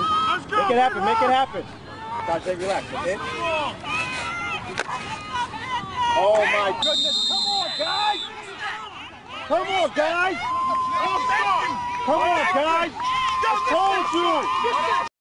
happen. go. Make it happen, make it happen. Tajay, relax, okay? Oh my goodness, come on, guys! Come on, guys! Come on, guys! I told you!